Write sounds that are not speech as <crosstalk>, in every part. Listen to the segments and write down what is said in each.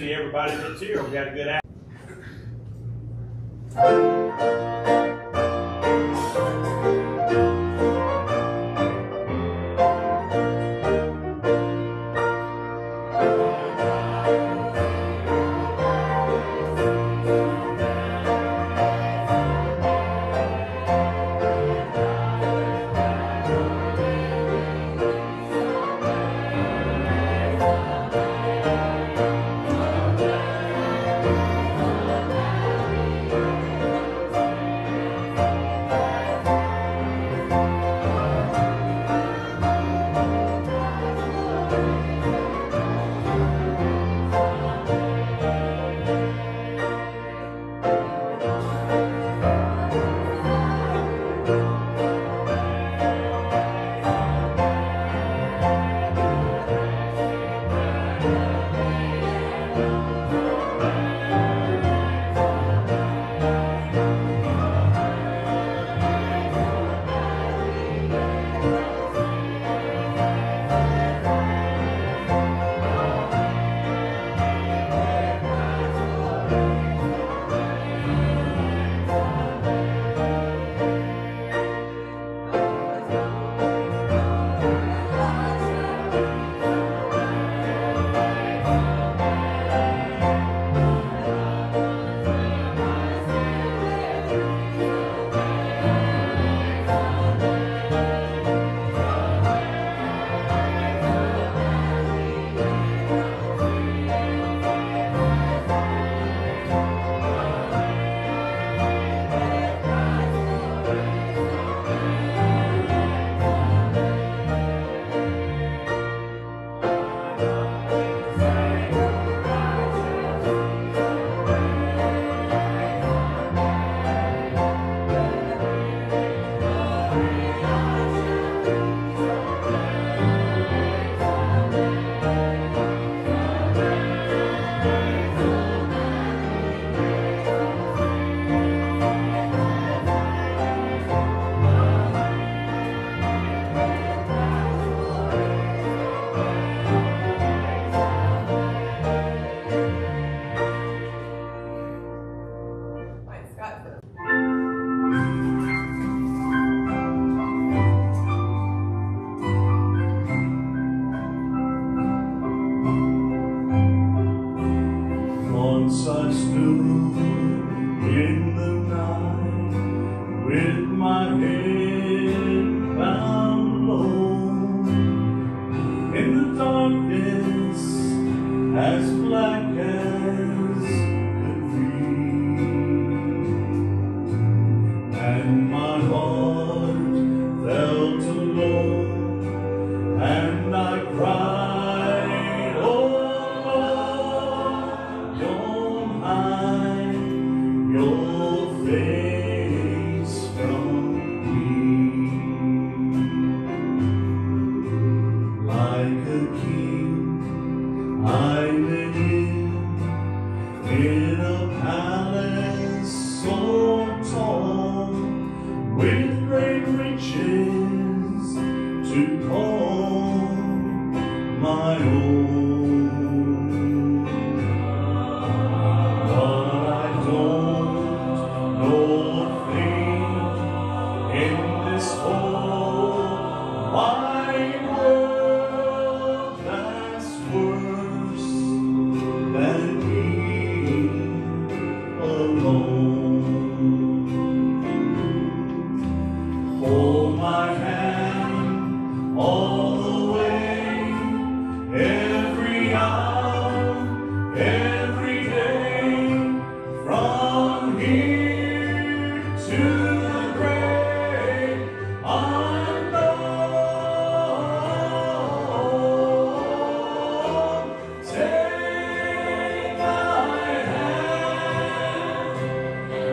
see everybody that's here. We got a good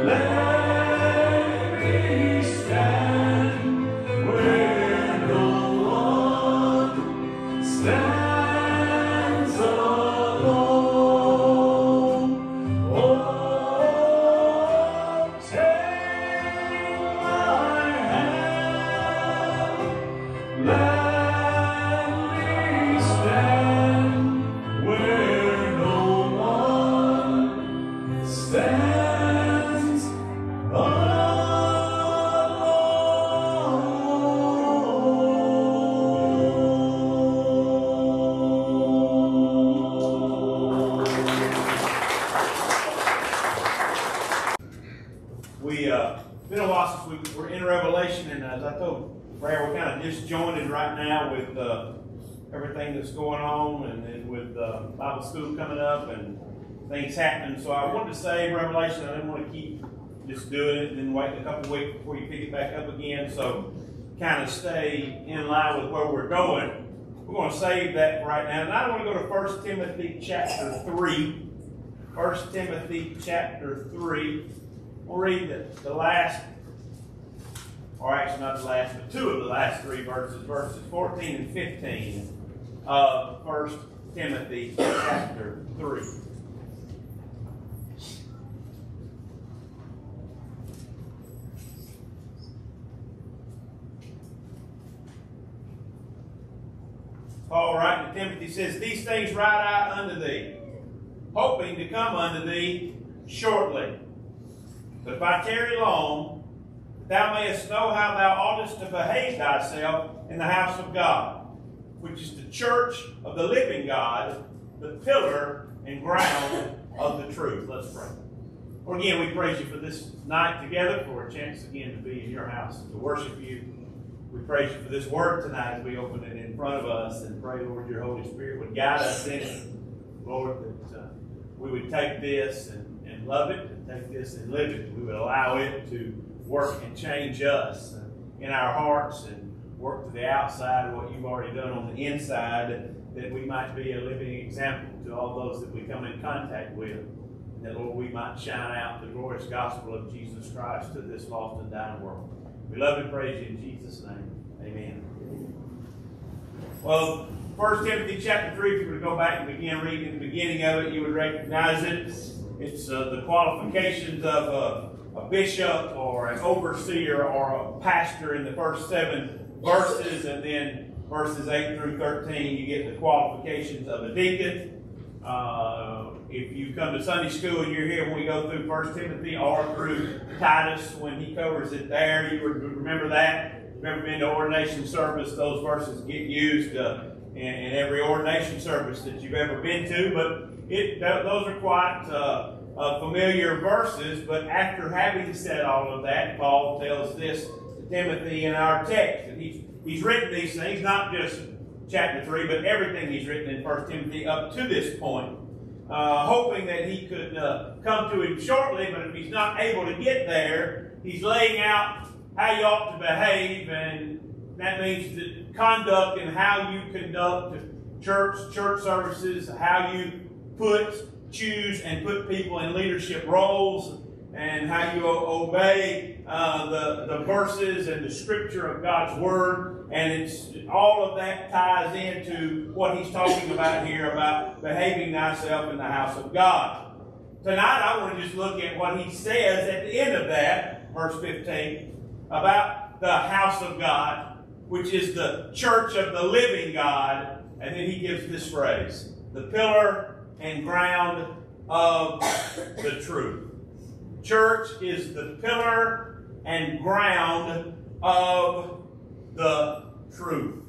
Bible wanted to say Revelation. I didn't want to keep just doing it and then wait a couple weeks before you pick it back up again. So kind of stay in line with where we're going. We're going to save that right now. And I want to go to 1 Timothy chapter 3. 1 Timothy chapter 3. We'll read the, the last, or actually not the last, but two of the last three verses, verses 14 and 15 of 1 Timothy chapter 3. Paul writing to Timothy says, These things write I unto thee, hoping to come unto thee shortly. But if I tarry long, thou mayest know how thou oughtest to behave thyself in the house of God which is the church of the living God, the pillar and ground of the truth. Let's pray. Well, again, we praise you for this night together, for a chance again to be in your house to worship you. We praise you for this word tonight as we open it in front of us and pray, Lord, your Holy Spirit would guide us in it. Lord, that uh, we would take this and, and love it, and take this and live it. We would allow it to work and change us in our hearts and work to the outside what you've already done on the inside, that we might be a living example to all those that we come in contact with. And that, Lord, we might shine out the glorious gospel of Jesus Christ to this lost and dying world. We love and praise you in Jesus' name. Amen. Well, 1 Timothy chapter 3, if you were to go back and begin reading the beginning of it, you would recognize it. It's uh, the qualifications of a, a bishop or an overseer or a pastor in the first seven verses, and then verses 8 through 13, you get the qualifications of a deacon. Uh, if you come to Sunday school and you're here when we go through 1 Timothy or through Titus when he covers it there, you remember that. Remember been to ordination service, those verses get used uh, in, in, every ordination service that you've ever been to. But it, those are quite uh, uh, familiar verses, but after having said all of that, Paul tells this to Timothy in our text. And he's, he's written these things, not just chapter 3, but everything he's written in 1 Timothy up to this point. Uh, hoping that he could uh, come to him shortly, but if he's not able to get there, he's laying out how you ought to behave, and that means the conduct and how you conduct church, church services, how you put, choose, and put people in leadership roles, and how you obey uh, the, the verses and the scripture of God's Word. And it's all of that ties into what he's talking about here about behaving thyself in the house of God. Tonight, I want to just look at what he says at the end of that, verse 15, about the house of God, which is the church of the living God. And then he gives this phrase the pillar and ground of the truth. Church is the pillar and ground of the truth.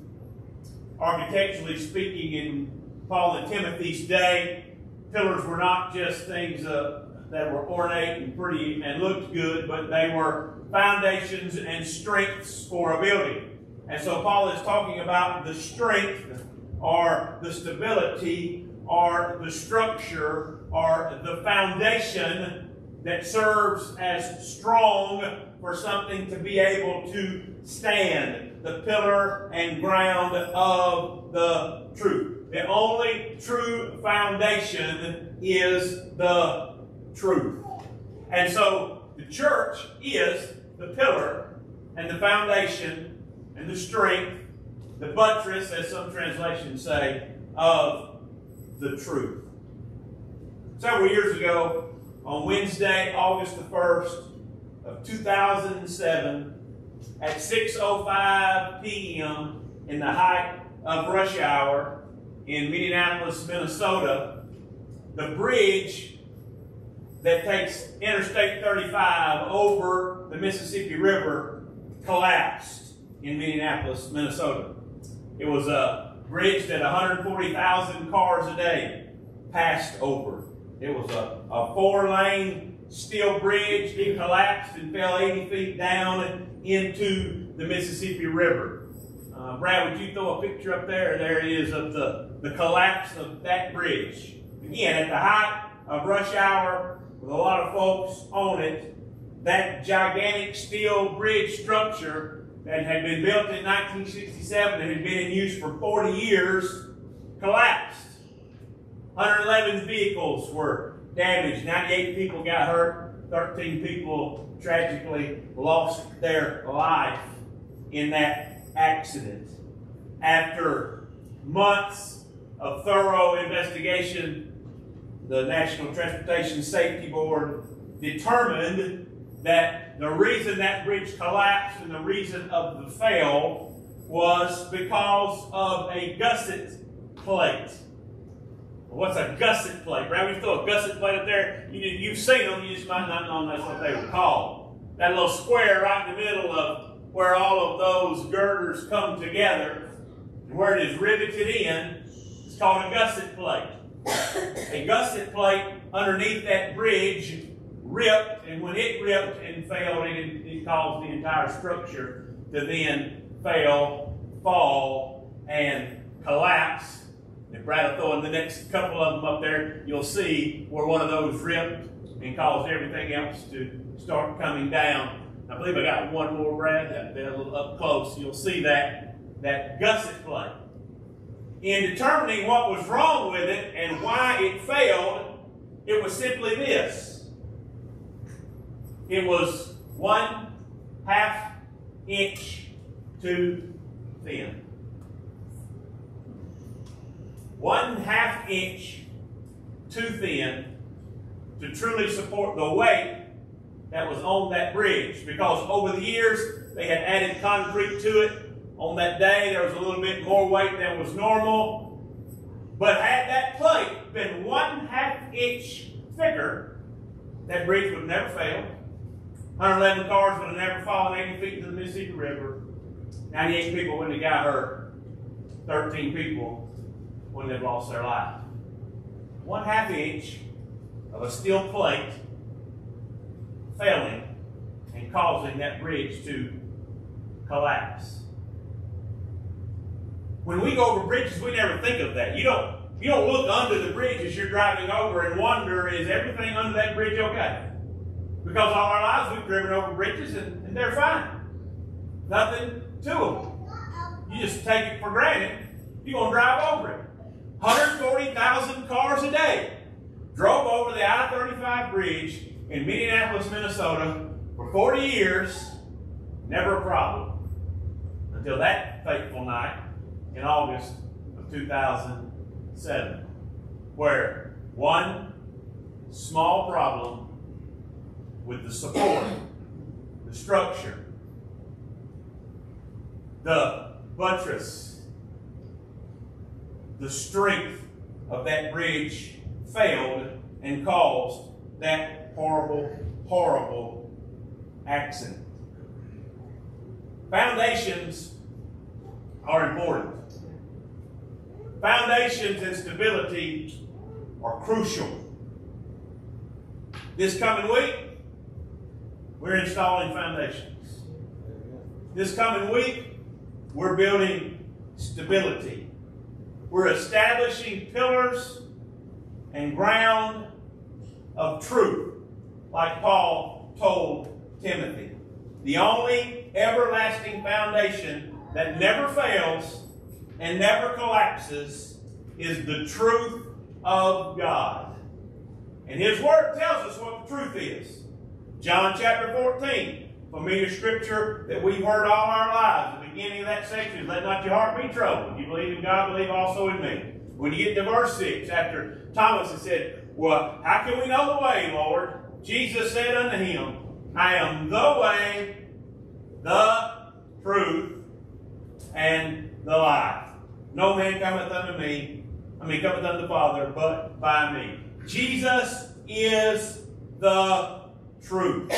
Architecturally speaking, in Paul and Timothy's day, pillars were not just things uh, that were ornate and pretty and looked good, but they were foundations and strengths for a building. And so Paul is talking about the strength or the stability or the structure or the foundation that serves as strong for something to be able to stand, the pillar and ground of the truth. The only true foundation is the truth. And so the church is the pillar and the foundation and the strength, the buttress, as some translations say, of the truth. Several years ago, on Wednesday, August the 1st of 2007, at 6.05 p.m. in the height of rush hour in Minneapolis, Minnesota, the bridge that takes Interstate 35 over the Mississippi River collapsed in Minneapolis, Minnesota. It was a bridge that 140,000 cars a day passed over. It was a, a four lane steel bridge. It collapsed and fell 80 feet down into the Mississippi River. Uh, Brad, would you throw a picture up there? There it is of the, the collapse of that bridge. Again, at the height of rush hour, with a lot of folks on it, that gigantic steel bridge structure that had been built in 1967 and had been in use for 40 years collapsed. 111 vehicles were damaged. 98 people got hurt. 13 people tragically lost their life in that accident. After months of thorough investigation, the National Transportation Safety Board determined that the reason that bridge collapsed and the reason of the fail was because of a gusset plate. What's a gusset plate? Right? We throw a gusset plate up there. You, you've seen them, you just might not know that's what they were called. That little square right in the middle of where all of those girders come together, and where it is riveted in, it's called a gusset plate. a gusset plate underneath that bridge ripped, and when it ripped and failed, it, it caused the entire structure to then fail, fall, and collapse. And Brad will throw in the next couple of them up there, you'll see where one of those ripped and caused everything else to start coming down. I believe I got one more, Brad, that a little up close. You'll see that, that gusset plate. In determining what was wrong with it and why it failed, it was simply this it was one half inch too thin. One half inch too thin to truly support the weight that was on that bridge because over the years they had added concrete to it. On that day, there was a little bit more weight than was normal. But had that plate been one half inch thicker, that bridge would have never failed. 111 cars would have never fallen 80 feet into the Mississippi River. 98 people wouldn't have got hurt. 13 people wouldn't have lost their life. one half inch of a steel plate failing and causing that bridge to collapse. When we go over bridges, we never think of that. You don't you don't look under the bridge as you're driving over and wonder, is everything under that bridge okay? Because all our lives we've driven over bridges and, and they're fine. Nothing to them. You just take it for granted. You're going to drive over it. 140,000 cars a day drove over the I-35 bridge in Minneapolis, Minnesota for 40 years. Never a problem. Until that fateful night in August of 2007, where one small problem with the support, the structure, the buttress, the strength of that bridge failed and caused that horrible, horrible accident. Foundations are important. Foundations and stability are crucial. This coming week, we're installing foundations. This coming week, we're building stability. We're establishing pillars and ground of truth, like Paul told Timothy. The only everlasting foundation that never fails and never collapses is the truth of God. And His Word tells us what the truth is. John chapter 14, familiar scripture that we've heard all our lives. Beginning of that section Let not your heart be troubled. You believe in God, believe also in me. When you get to verse 6, after Thomas had said, Well, how can we know the way, Lord? Jesus said unto him, I am the way, the truth, and the life. No man cometh unto me, I mean, cometh unto the Father, but by me. Jesus is the truth.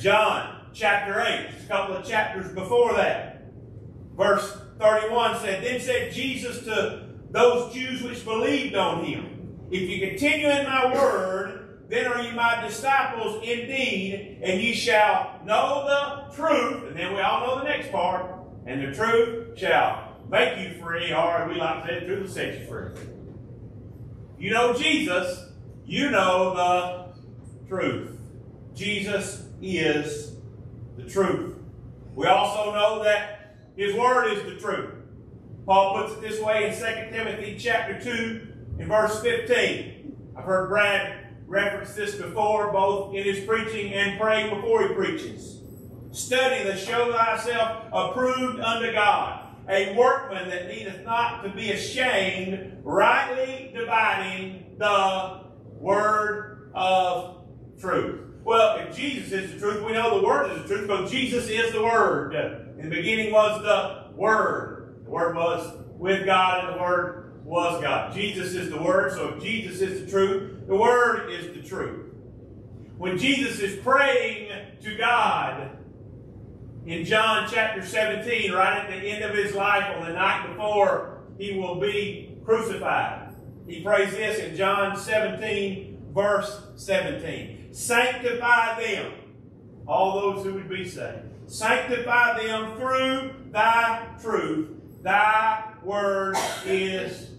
John chapter 8, just a couple of chapters before that. Verse 31 said, Then said Jesus to those Jews which believed on him, If you continue in my word, then are you my disciples indeed, and ye shall know the truth. And then we all know the next part. And the truth shall make you free, or we like to say, the truth will set you free. You know Jesus, you know the truth. Jesus is the truth. We also know that His Word is the truth. Paul puts it this way in 2 Timothy chapter 2 in verse 15. I've heard Brad reference this before, both in his preaching and praying before he preaches. Study to show thyself approved unto God, a workman that needeth not to be ashamed, rightly dividing the word of truth. Well, if Jesus is the truth, we know the Word is the truth because Jesus is the Word. In the beginning was the Word. The Word was with God, and the Word was God. Jesus is the Word, so if Jesus is the truth, the Word is the truth. When Jesus is praying to God in John chapter 17, right at the end of his life, on the night before he will be crucified, he prays this in John 17, verse 17. Sanctify them, all those who would be saved. Sanctify them through thy truth. Thy word is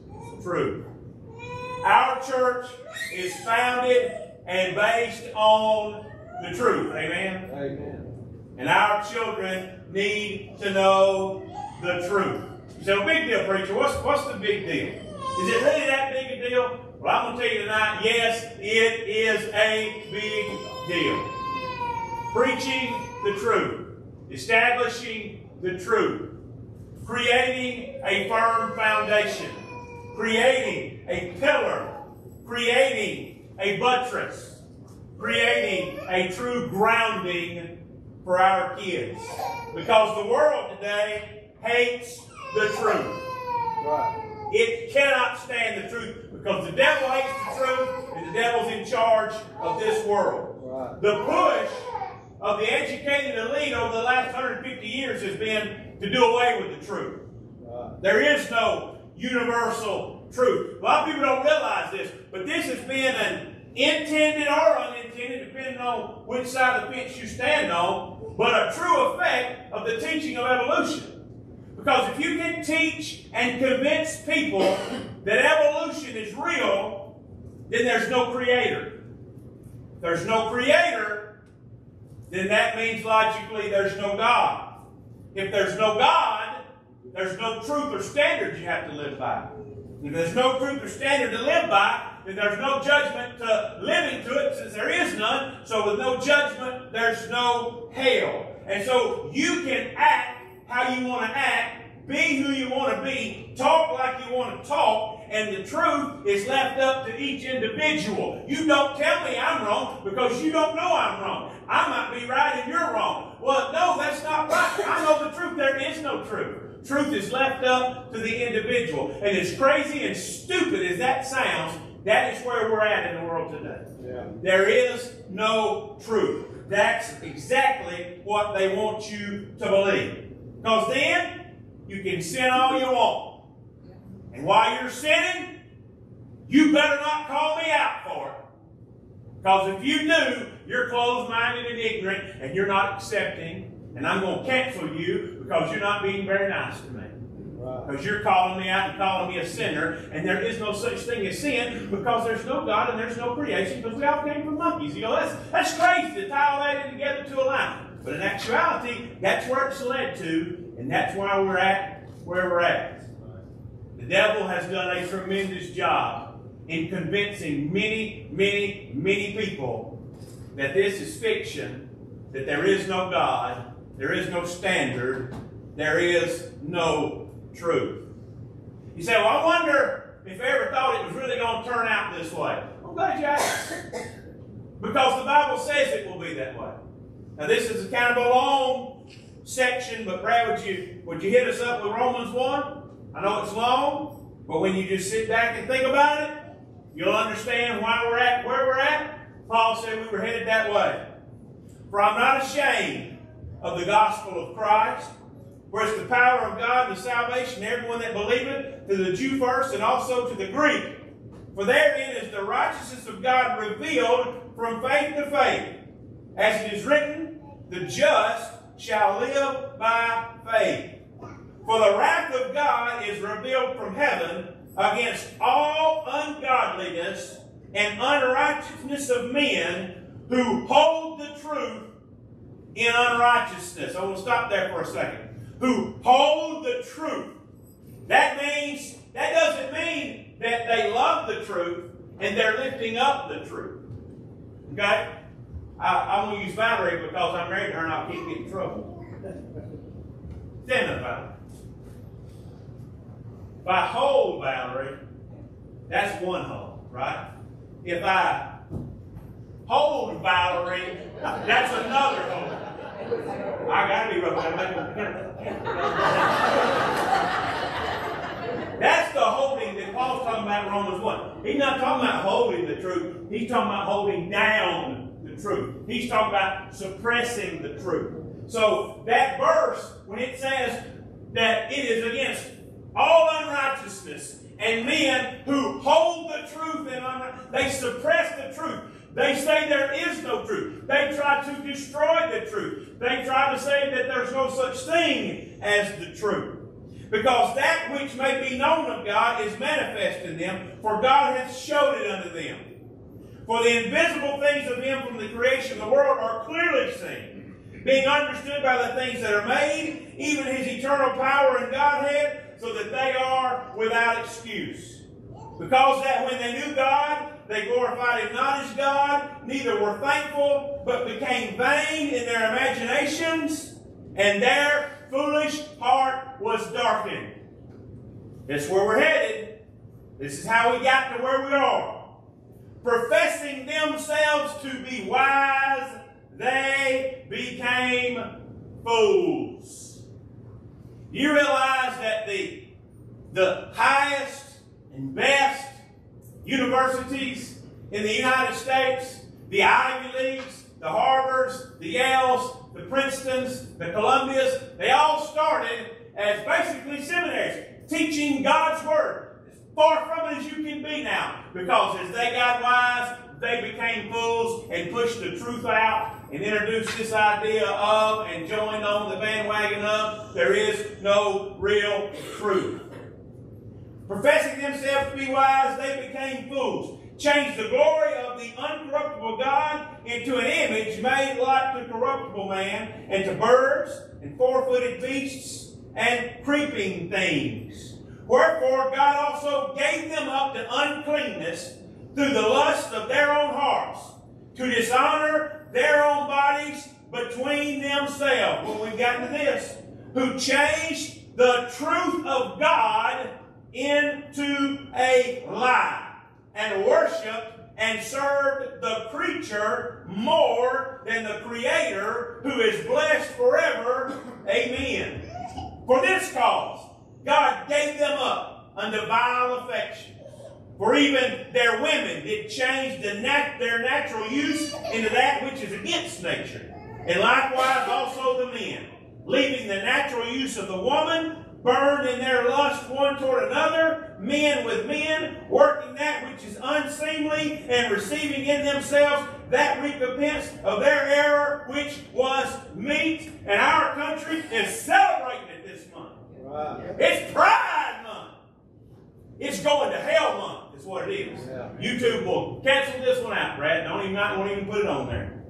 truth. Our church is founded and based on the truth. Amen? Amen. And our children need to know the truth. You say, well, big deal, preacher. What's, what's the big deal? Is it really that big a deal? Well, I'm going to tell you tonight, yes, it is a big deal. Preaching the truth, establishing the truth, creating a firm foundation, creating a pillar, creating a buttress, creating a true grounding for our kids. Because the world today hates the truth. Right. It cannot stand the truth because the devil hates the truth and the devil's in charge of this world. Right. The push of the educated elite over the last 150 years has been to do away with the truth. Right. There is no universal truth. A lot of people don't realize this, but this has been an intended or unintended, depending on which side of the fence you stand on, but a true effect of the teaching of evolution. Because if you can teach and convince people that evolution is real, then there's no creator. If there's no creator, then that means logically there's no God. If there's no God, there's no truth or standard you have to live by. If there's no truth or standard to live by, then there's no judgment to living to it since there is none. So with no judgment, there's no hell. And so you can act how you want to act, be who you want to be, talk like you want to talk, and the truth is left up to each individual. You don't tell me I'm wrong because you don't know I'm wrong. I might be right and you're wrong. Well, no, that's not right. I know the truth. There is no truth. Truth is left up to the individual. And as crazy and stupid as that sounds, that is where we're at in the world today. Yeah. There is no truth. That's exactly what they want you to believe. Because then you can sin all you want. And while you're sinning, you better not call me out for it. Because if you do, you're closed minded and ignorant, and you're not accepting, and I'm going to cancel you because you're not being very nice to me. Because you're calling me out and calling me a sinner, and there is no such thing as sin because there's no God and there's no creation because we all came from monkeys. You know, that's, that's crazy to tie all that together to a line. But in actuality, that's where it's led to, and that's why we're at where we're at. The devil has done a tremendous job in convincing many, many, many people that this is fiction, that there is no God, there is no standard, there is no truth. You say, well, I wonder if I ever thought it was really going to turn out this way. I'm glad you asked. <coughs> because the Bible says it will be that way. Now, this is kind of a long section, but Brad, would you, would you hit us up with Romans 1? I know it's long, but when you just sit back and think about it, you'll understand why we're at where we're at. Paul said we were headed that way. For I'm not ashamed of the gospel of Christ where it's the power of God and the salvation to everyone that believeth, to the Jew first and also to the Greek. For therein is the righteousness of God revealed from faith to faith. As it is written, the just shall live by faith. For the wrath of God is revealed from heaven against all ungodliness and unrighteousness of men who hold the truth in unrighteousness. I want to stop there for a second who hold the truth. That means, that doesn't mean that they love the truth and they're lifting up the truth. Okay? I, going to use Valerie because I'm married her and I'll keep getting in trouble. Stand up, Valerie. If I hold Valerie, that's one hold, right? If I hold Valerie, that's another hold. I gotta be rough. That's the holding that Paul's talking about in Romans 1. He's not talking about holding the truth. He's talking about holding down truth. He's talking about suppressing the truth. So that verse, when it says that it is against all unrighteousness and men who hold the truth and they suppress the truth. They say there is no truth. They try to destroy the truth. They try to say that there's no such thing as the truth. Because that which may be known of God is manifest in them, for God hath showed it unto them. For the invisible things of Him from the creation of the world are clearly seen, being understood by the things that are made, even His eternal power and Godhead, so that they are without excuse. Because that when they knew God, they glorified him not as God, neither were thankful, but became vain in their imaginations, and their foolish heart was darkened. That's where we're headed. This is how we got to where we are. Professing themselves to be wise, they became fools. You realize that the, the highest and best universities in the United States, the Ivy Leagues, the Harvards, the Yales, the Princetons, the Columbias, they all started as basically seminaries, teaching God's Word. as far from it as you can be now. Because as they got wise, they became fools and pushed the truth out and introduced this idea of and joined on the bandwagon of there is no real truth. Professing themselves to be wise, they became fools. Changed the glory of the uncorruptible God into an image made like the corruptible man, and to birds and four footed beasts and creeping things. Wherefore God also gave them up to uncleanness through the lust of their own hearts, to dishonor their own bodies between themselves. When we got to this, who changed the truth of God into a lie, and worshiped and served the creature more than the Creator, who is blessed forever. Amen. For this cause, God gave them up unto vile affections. For even their women did change the nat- their natural use into that which is against nature. And likewise also the men, leaving the natural use of the woman, burned in their lust one toward another, men with men, working that which is unseemly, and receiving in themselves that recompense of their error, which was meet. And our country is celebrating. Wow. It's Pride Month. It's going to hell month, is what it is. Yeah. YouTube will cancel this one out, Brad. Don't even, not, won't even put it on there.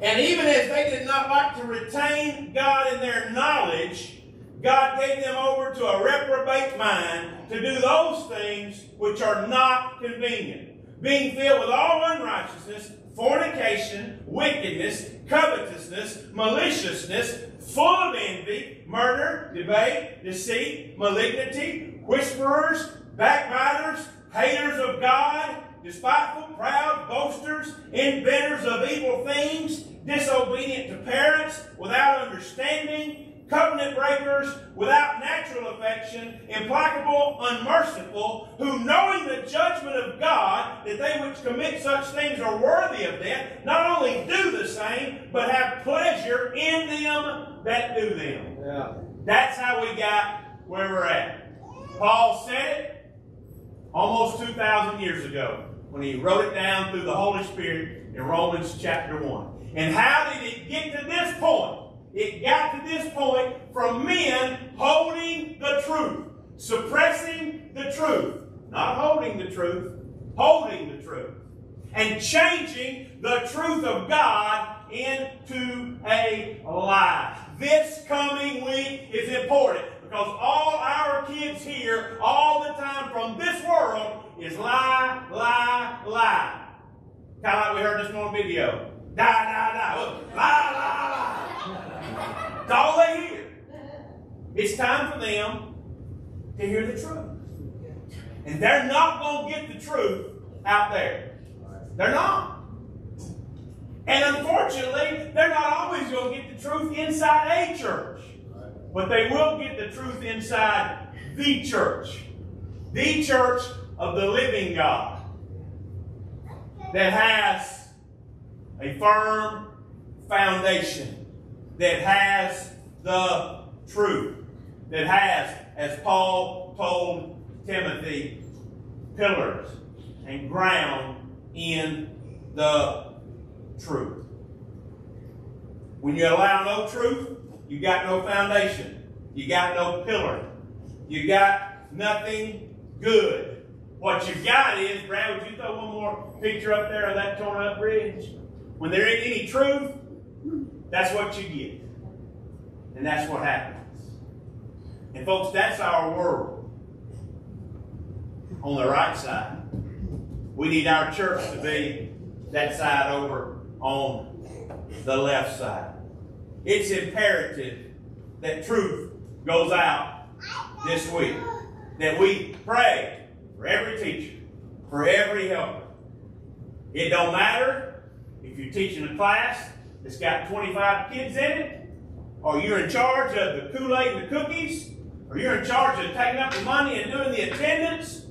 And even as they did not like to retain God in their knowledge, God gave them over to a reprobate mind to do those things which are not convenient, being filled with all unrighteousness, fornication, wickedness, covetousness, maliciousness, full of envy, murder, debate, deceit, malignity, whisperers, backbiters, haters of God, despiteful, proud, boasters, inventors of evil things, disobedient to parents, without understanding, covenant breakers, without natural affection, implacable, unmerciful, who knowing the judgment of God, that they which commit such things are worthy of death, not only do the same, but have pleasure in them that do them. Yeah. That's how we got where we're at. Paul said it almost 2,000 years ago when he wrote it down through the Holy Spirit in Romans chapter 1. And how did it get to this point? It got to this point from men holding the truth, suppressing the truth, not holding the truth, holding the truth, and changing the truth of God into a lie. This coming week is important because all our kids hear all the time from this world is lie, lie, lie. Kind of like we heard this morning video. Die, die, die. Lie, lie, lie. That's all they hear. It's time for them to hear the truth. And they're not going to get the truth out there. They're not. And unfortunately, they're not always going to get the truth inside a church. But they will get the truth inside the church. The church of the living God. That has a firm foundation that has the truth, that has, as Paul told Timothy, pillars and ground in the truth. When you allow no truth, you got no foundation. You got no pillar. You got nothing good. What you got is, Brad, would you throw one more picture up there of that torn up bridge? When there ain't any truth, that's what you get. And that's what happens. And folks, that's our world. On the right side. We need our church to be that side over on the left side. It's imperative that truth goes out this week. That we pray for every teacher, for every helper. It don't matter if you're teaching a class that's got 25 kids in it, or you're in charge of the Kool-Aid and the cookies, or you're in charge of taking up the money and doing the attendance,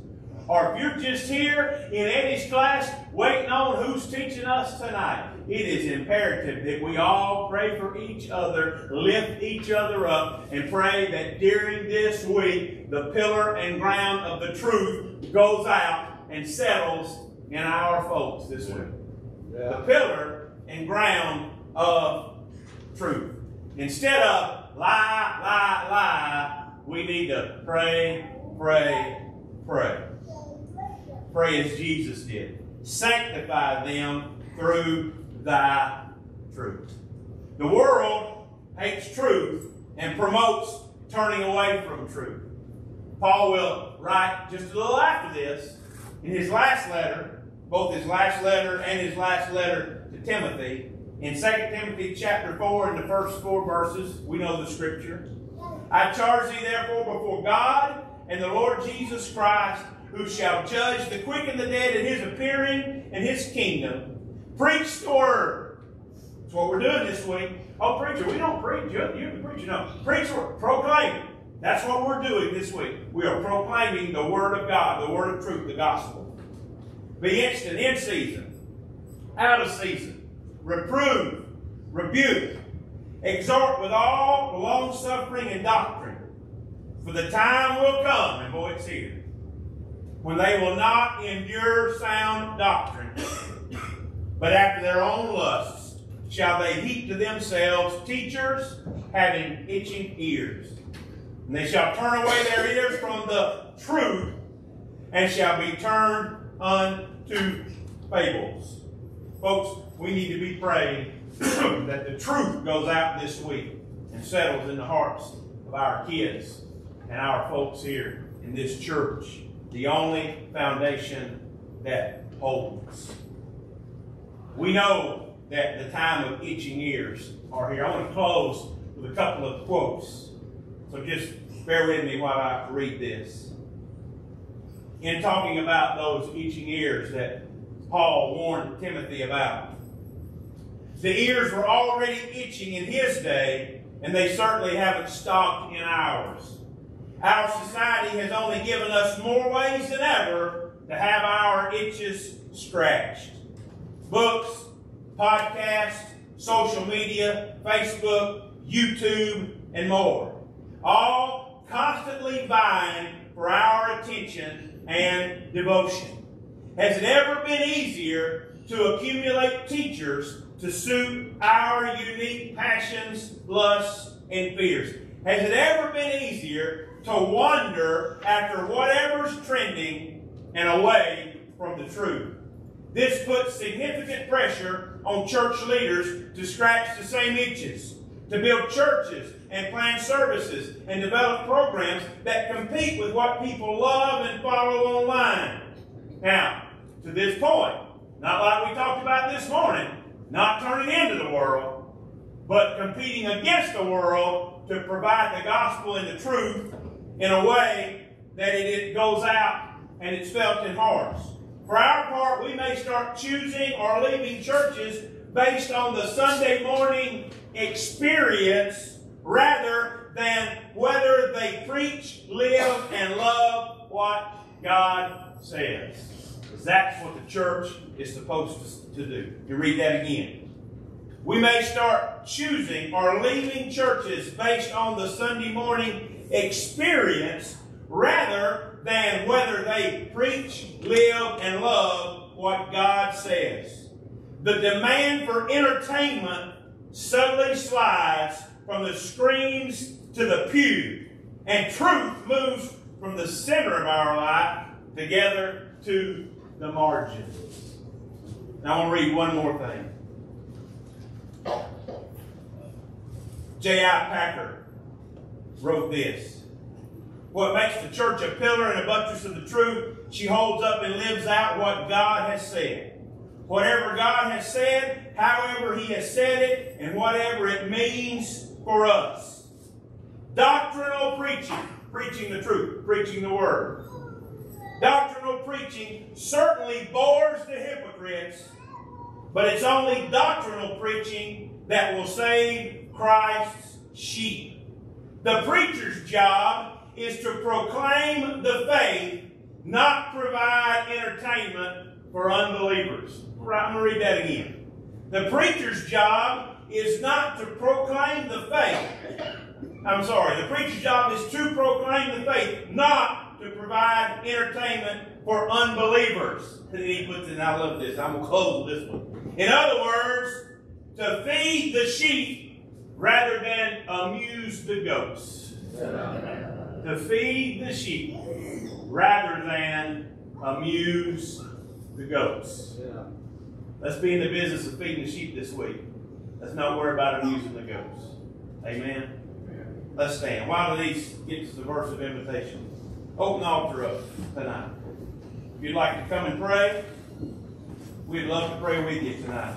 or if you're just here in Eddie's class waiting on who's teaching us tonight, it is imperative that we all pray for each other, lift each other up, and pray that during this week, the pillar and ground of the truth goes out and settles in our folks this week. Yeah. The pillar and ground of truth. Instead of lie, lie, lie, we need to pray, pray, pray. Pray as Jesus did. Sanctify them through thy truth. The world hates truth and promotes turning away from truth. Paul will write just a little after this in his last letter, both his last letter and his last letter to Timothy. In 2 Timothy chapter 4, in the first four verses, we know the scripture. I charge thee therefore before God and the Lord Jesus Christ, who shall judge the quick and the dead at his appearing and his kingdom. Preach the word. That's what we're doing this week. Oh, preacher, we don't preach. You, you preach. No. Preach the word. Proclaim. That's what we're doing this week. We are proclaiming the word of God, the word of truth, the gospel. Be instant, in season, out of season. Reprove, rebuke, exhort with all long suffering and doctrine. For the time will come, and boy, it's here, when they will not endure sound doctrine, but after their own lusts shall they heap to themselves teachers having itching ears. And they shall turn away their ears from the truth and shall be turned unto fables. Folks, we need to be praying <clears throat> that the truth goes out this week and settles in the hearts of our kids and our folks here in this church. The only foundation that holds. We know that the time of itching ears are here. I want to close with a couple of quotes. So just bear with me while I read this. In talking about those itching ears that Paul warned Timothy about, the ears were already itching in his day, and they certainly haven't stopped in ours. Our society has only given us more ways than ever to have our itches scratched. Books, podcasts, social media, Facebook, YouTube, and more. All constantly vying for our attention and devotion. Has it ever been easier to accumulate teachers to suit our unique passions, lusts, and fears? Has it ever been easier to wander after whatever's trending and away from the truth? This puts significant pressure on church leaders to scratch the same itches, to build churches and plan services and develop programs that compete with what people love and follow online. Now, to this point, not like we talked about this morning, not turning into the world, but competing against the world to provide the gospel and the truth in a way that it goes out and it's felt in hearts. For our part, we may start choosing or leaving churches based on the Sunday morning experience rather than whether they preach, live, and love what God says. That's what the church is supposed to do. You read that again. We may start choosing or leaving churches based on the Sunday morning experience rather than whether they preach, live, and love what God says. The demand for entertainment suddenly slides from the screens to the pew, and truth moves from the center of our life together to the margins. Now I want to read one more thing. J.I. Packer wrote this. What makes the church a pillar and a buttress of the truth, she holds up and lives out what God has said. Whatever God has said, however He has said it, and whatever it means for us. Doctrinal preaching, preaching the truth, preaching the Word. Doctrinal preaching certainly bores the hypocrites, but it's only doctrinal preaching that will save Christ's sheep. The preacher's job is to proclaim the faith, not provide entertainment for unbelievers. Right, I'm going to read that again. The preacher's job is not to proclaim the faith. I'm sorry, the preacher's job is to proclaim the faith, not to provide entertainment for unbelievers. And he puts it, and I love this. I'm going to close with this one. In other words, to feed the sheep rather than amuse the goats. To feed the sheep rather than amuse the goats. Let's be in the business of feeding the sheep this week. Let's not worry about amusing the goats. Amen. Let's stand. While these get to the verse of invitation, open altar up tonight. If you'd like to come and pray, we'd love to pray with you tonight.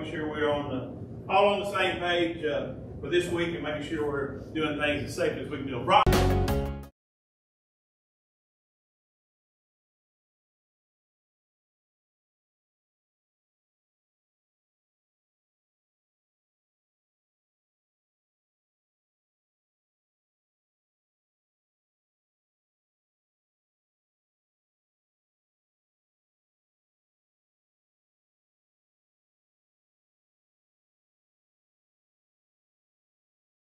Make sure we're on the, all on the same page uh, for this week and making sure we're doing things as safe as we can do. Rob-